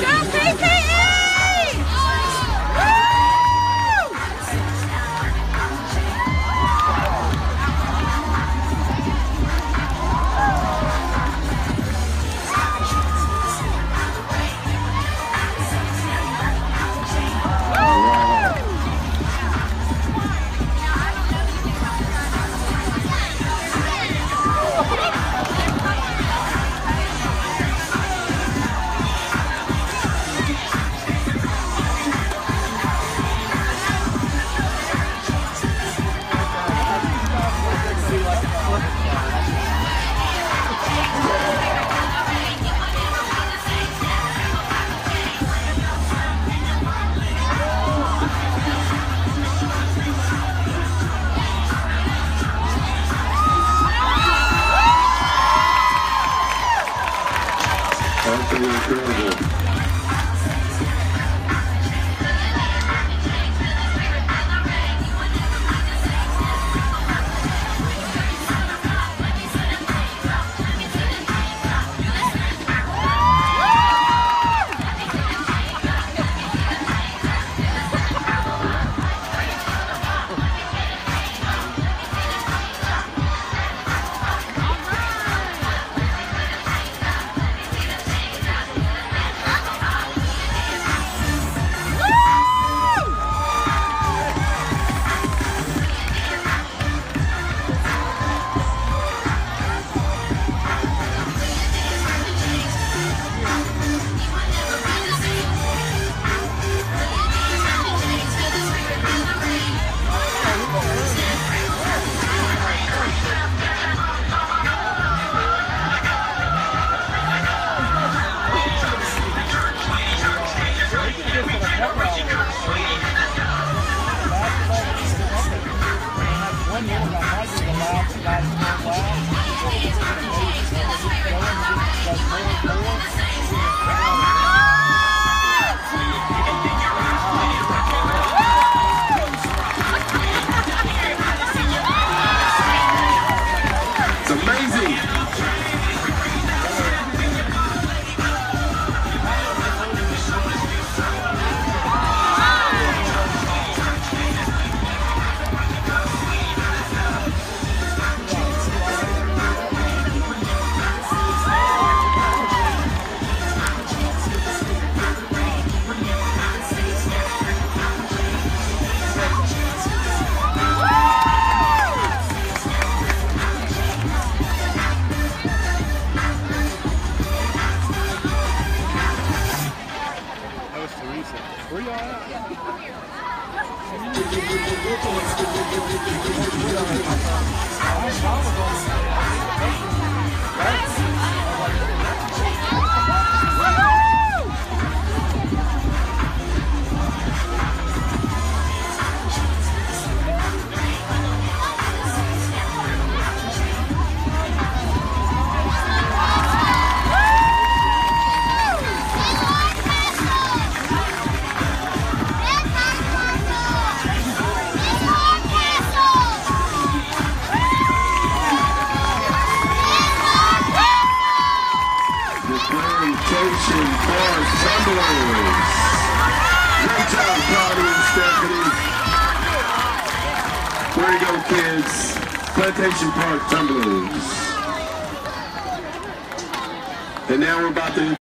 Absolutely incredible. It's よ。Plantation Park Tumblers. Great job, Claudia and Stephanie. Way to go, kids. Plantation Park Tumblers. And now we're about to